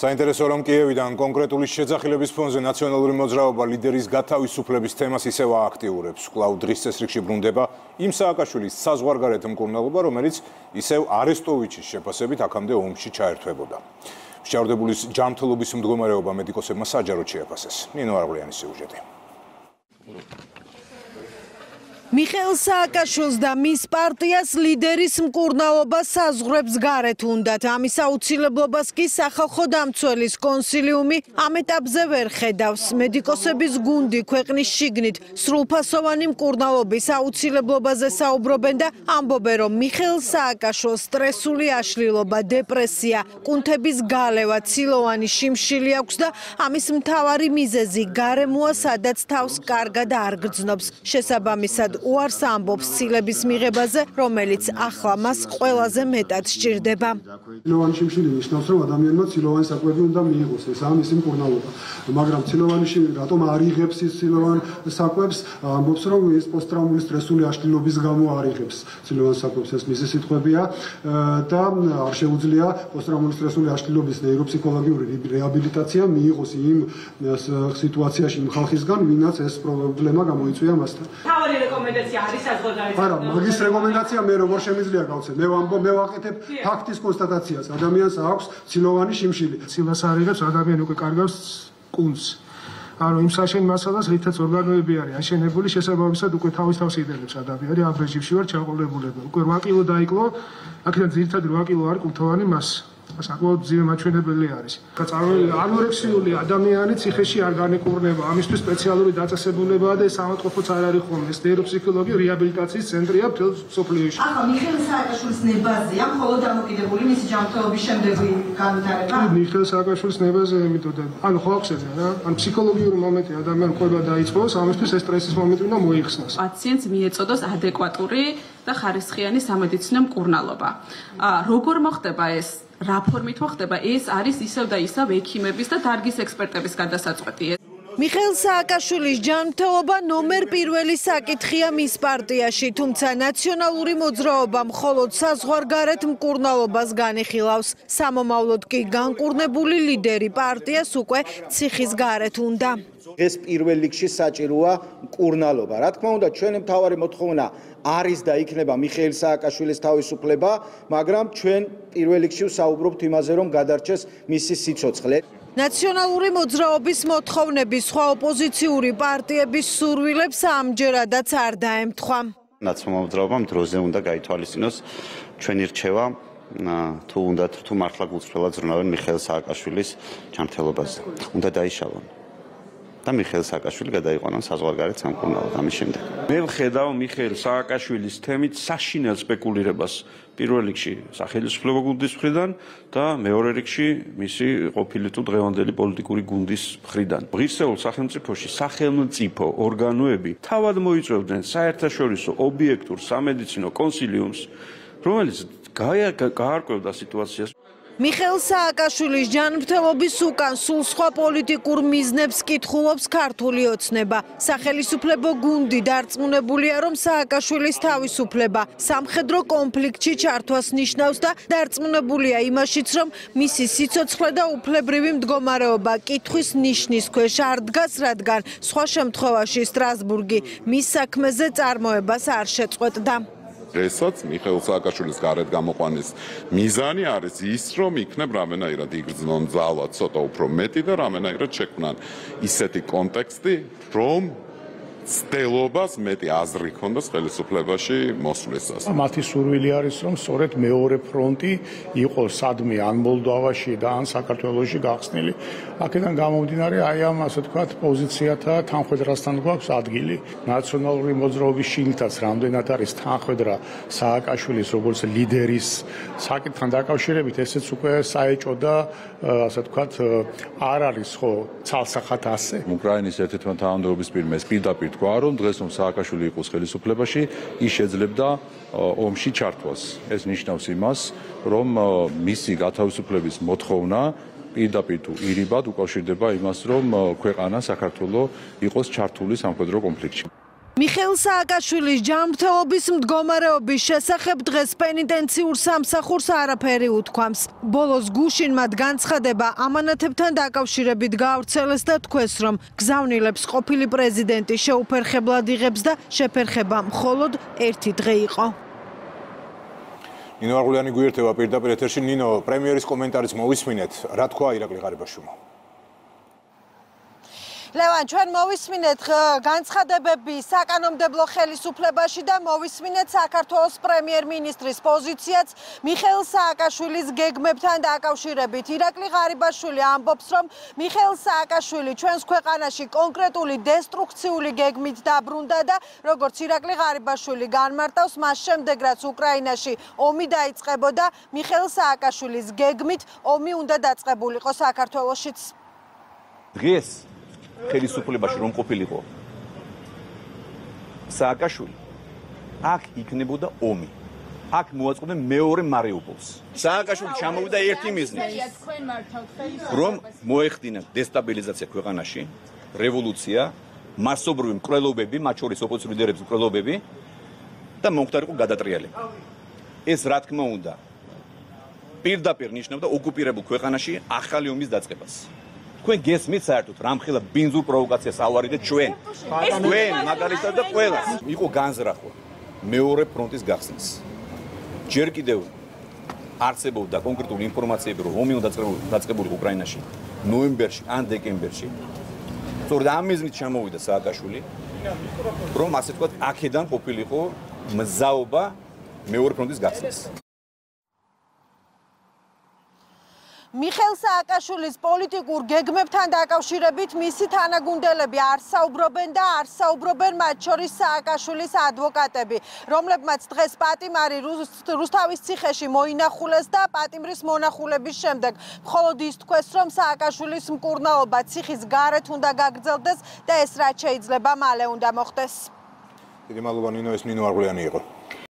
საინტერესო რომ კიევიდან კონკრეტული შეძახილების ფონზე ნაციონალური მოძრაობა ლიდერის გათავისუფლების თემას ისევ ააქტიურებს. კვლავ დღის წესრიგში ბრუნდება იმ სააკაშვილის საზღვარგარეთ მკურნალობა, რომელიც ისევ არესტოვიჩის შეფასებით აქამდე ომში ჩაერთვებოდა. მშარდებულის ჯანმრთელობის მდგომარეობა მედიკოსებმა საჯაროდ შეაფასეს. ნინო არღლიანის სიუჟეტი. მიხეილ სააკაშვილს და მის პარტიას ლიდერის მკურნალობა საზღვრებს გარეთ უნდათ. ამის აუცილებლობას კი სახალხო დამცველის კონსილიუმი ამ ეტაპზე ვერ ხედავს. მედიკოსების გუნდი ქვეყნის შიგნით სრულფასოვანი მკურნალობის აუცილებლობაზე საუბრობენ და ამბობენ, რომ მიხეილ სააკაშვილს სტრესული აშლილობა, დეპრესია, კუნთების გალევა, ცილოვანი შიმშილი აქვს და ამის მთავარი მიზეზი გარემოა, სადაც თავს კარგად არ გრძნობს. შესაბამისად უარს ამბობს ცილების მიღებაზე, რომელიც ახლა მას ყველაზე მეტად სჭირდება. ცილოვანი შიმშილი ნიშნავს, რომ ადამიანმა ცილოვანი საკვები უნდა მიიღოს, ეს ამის იმკურნალობა. მაგრამ ცილოვანი შიმშილი რატომ არ იღებს ის ცილოვან საკვებს? ამბობს, რომ ეს პოსტტრაუმული სტრესული აშლილობის გამო არ იღებს ცილოვან საკვებს, ეს მისი სიტყვებია და არ შეუძლია პოსტტრაუმული სტრესული აშლილობის ნეიროფსიქოლოგიური რეაბილიტაცია მიიღოს იმ სიტუაციაში ხალხისგან, ვინაც ეს პრობლემა გამოიწვია მასთან. თავი რეკომენდაცია რეკომენდაცია არის საზღვარგარეთ არა მაგის რეკომენდაცია მე როგორ შემიძლია გავცე? მე ვამბო მე ვაკეთებ ფაქტის კონსტატაციას. ადამიანს აქვს ცილოვანი შიმშილი. ცილას არიღებს ადამიანი უკვე კარგავს კუნს ანუ იმ საშენ მასალას რითაც ორგანოები არის აშენებული შესაბამისად უკვე თავის თავს იდენებს ადამიანი ამ რეჟიმში ვარ ჩაყოლებული უკვე 8 კილო დაიკლო აქედან ძირითადად 8 კილო არის კუნთოვანი მასა საკმაოდ ძიმე მაჩვენებელი არის. ანორექსიული ადამიანი ციხეში არ განეკურნება. ამისთვის სპეციალური დაწესებულებაა და ეს სამოწყობოც არ არის ხოლმე. ეს ნეიროფსიქოლოგიური რეაბილიტაციის ცენტრია მთელ სოფლიოში. ახლა მიხეილ სააკაშვილის ნებაზეა მხოლოდ დამოკიდებული მისი ჯანმრთელობის შემდეგი განვითარება. მიხეილ სააკაშვილის ნებაზე იმიტომ და ანუ ხო აქვს ესა რა, ან ფსიქოლოგიური მომენტი ადამიანს ყובה დაიწყოს, ამისთვის ეს სტრესის მომენტი უნდა მოიხსნას. პაციენტს მიეწოდოს ადეკვატური და ხარისხიანი სამედიცინო მკურნალობა. აა როგორ მოხდება ეს? რა ფორმით მოხდება ეს არის ისევ და ისევ ექიმების და დარგის ექსპერტების გადასაწყვეტი მიხეილ სააკაშვილის ჯანმრთელობა ნომერ პირველი საკითხია მის პარტიაში, თუმცა ნაციონალური მოძრაობა მხოლოდ საზღვარგარეთ მკურნალობას განიხილავს. სამომავლოდ კი განკურნებული ლიდერი პარტიას უკვე ციხის გარეთ უნდა. ეს პირველ რიგში საჭიროა მკურნალობა. რა თქმა უნდა, ჩვენი მთავარი მოთხოვნა არის და იქნება მიხეილ სააკაშვილის თავისუფლება, მაგრამ ჩვენ პირველ რიგში ვსაუბრობთ იმაზე, რომ გადარჩეს მისი სიცოცხლე. ნაციონალური მოძრაობის მოთხოვნები სხვა ოპოზიციური პარტიების სურვილებს ამჯერადაც არ დაემთხვა. ნაციონალური მოძრაობამ დროზე უნდა გაითვალისწინოს ჩვენი რჩევა თუ უნდა თუ მართლა გულწრფელად ზრუნავენ მიხეილ სააკაშვილის ჩამთელობაზე. უნდა დაიშალონ. და მიხეილ სააკაშვილი გადაიყვანა საზღვარგარეთ სამკურნალოდ ამის შემდეგ. მე ვხედავ მიხეილ სააკაშვილის თემით საშინელ სპეკულირებას პირველ რიგში სახელმწიფო გუნდის მხრიდან და მეორე რიგში მისი ყოფილი თუ დღევანდელი პოლიტიკური გუნდის მხრიდან. ღირსეულ სახელმწიფოში სახელმწიფო ორგანოები თავად მოიწევდნენ საერთაშორისო ობიექტურ სამედიცინო კონსილიუმს რომელიც გაარკვევდა სიტუაციას მიხელ სააკაშვილის ჯანმრთელობის უკან სულ სხვა პოლიტიკურ მიზნებს კითხულობს ქართული ოცნება. სახელისუფლებო გუნდი დარწმუნებულია, რომ სააკაშვილის თავისუფლება სამხედრო კონფლიქტში ჩართვას ნიშნავს და დარწმუნებულია იმაშიც, რომ მისი სიცოცხლე და უფლებრივი მდგომარეობა კითხვის ნიშნის ქვეშ არ დგას, რადგან სხვა შემთხვევაში სტრასბურგი მის საქმეზე წარმოებას არ შეწყვეტდა. დღესაც მიხეილ სააკაშვილის გარეთ გამოყვანის მიზანი არის ის, რომ იქნებ რამენაირად იგრძნონ ძალა ცოტა უფრო მეტი და რამენაირად შექმნან ისეთი კონტექსტი, რომ ცდელობას მეტი აზრი ქონდეს ხელისუფლებაში მოსვლისას. მათი სურვილი არის რომ სწორედ მეორე ფრონტი იყოს სადმე ან მოლდოვაში და ან საქართველოში გახსნილი. აქედან გამომდინარე აი ამ ასე ვთქვათ პოზიციათა თანხwebdriverasთან გვაქვს ადგილი. ნაციონალური მოძრაობის შილთაც რამდენად არის თანხwebdriver სააკაშვილის როგორც ლიდერის საკითხთან დაკავშირებით ესეც უკვე საეჭო და ასე ვთქვათ არ არის ხო ცალსახად ასე. უკრაინის ერთ-ერთი პირმეს პირდაპირ თქვა რომ დღეს რომ სააკაშვილი იყოს ხელისუფლებაში ის შეძლებდა ომში ჩართვას. ეს ნიშნავს იმას რომ მისი გათავისუფლების მოთხოვნა პირდაპირ თუ ირიბად უკავშირდება იმას რომ ქვეყანა საქართველოს იყოს ჩართული სამხედრო კონფლიქტში მიხეილ სააკაშვილის ჯანმრთელობის მდგომარეობის შესახებ დღეს პენიტენციურ სამსახურს არაფერი უთქვამს. ბოლოს გუშინ მათ განცხადება ამანათებთან დაკავშირებით გაავრცელეს და თქვეს, რომ გზავნილებს ყოფილი პრეზიდენტი შეუფერხებლად იღებს და შეფერხება მხოლოდ ერთი დღე იყო. ნინო არღულიანი გვერდება პირდაპირ ეთერში ნინო პრემიერის კომენტარიც მოვისმინეთ რა თქვა ირაკლი ღარიბაშვილმა ლევან, ჩვენ მოვისმინეთ განცხადებები საკანონმდებლო ხელისუფლებაში და მოვისმინეთ საქართველოს პრემიერ-მინისტრის პოზიციაც მიხეილ სააკაშვილის გეგმებთან დაკავშირებით. ირაკლი ღარიბაშვილი ამბობს, რომ მიხეილ სააკაშვილი ჩვენს ქვეყანაში კონკრეტული დესტრუქციული გეგმით დაბრუნდა და როგორც ირაკლი ღარიბაშვილი განმარტავს, მას შემდეგ რაც უკრაინაში ომი დაიწყებოდა, მიხეილ სააკაშვილის გეგმით ომი უნდა დაწყებულიყო საქართველოსშიც. დღეს ხელისუფლებაში რომ ყოფილიყო. სააკაშვილი აქ იქნებოდა ომი. აქ მოაწყობდნენ მეორე მარიუპოლს სააკაშვილი ჩამოვიდა ერთი მიზნით. რომ მოეხდინა დესტაბილიზაცია ქვეყანაში რევოლუცია მასობრივი მკვლელობები მათ შორის ოპოზიციური ლიდერების მკვლელობები და მომხდარიყო გადატრიალება ეს რა თქმა უნდა პირდაპირ ნიშნავდა ოკუპირებულ ქვეყანაში ახალი ომის დაწყებას თქვენ გესმით საერთოდ რამხელა ბინზურ პროვოკაციას ავარიდეთ ჩვენ. თქვენ მაგალითად და ყველა იყო განზრახვა მეორე ფრონტის გახსნას ჯერ კიდევ არსებობდა კონკრეტული ინფორმაციები რომ ომი უნდა დაწყებული უკრაინაში ნოემბერში ან დეკემბერში. სწორედ ამ მიზნით ჩამოვიდა სააკაშვილი რომ ასე ვთქვათ აქედან ყოფილიყო მზაობა მეორე ფრონტის გახსნას მიხელ სააკაშვილის პოლიტიკურ გეგმებთან დაკავშირებით მისი თანაგუნდელები არ საუბრობენ და არ საუბრობენ მათ შორის სააკაშვილის ადვოკატები, რომლებმაც დღეს პატიმარი რუსთავის ციხეში მოინახულეს და პატიმრის მონახულების შემდეგ მხოლოდ ის თქვეს, რომ სააკაშვილის მკურნალობა ციხის გარეთ უნდა გაგრძელდეს და ეს რაც შეიძლება მალე უნდა მოხდეს. დიდი მადლობა ნინო ეს ნინო არღულიანი იყო.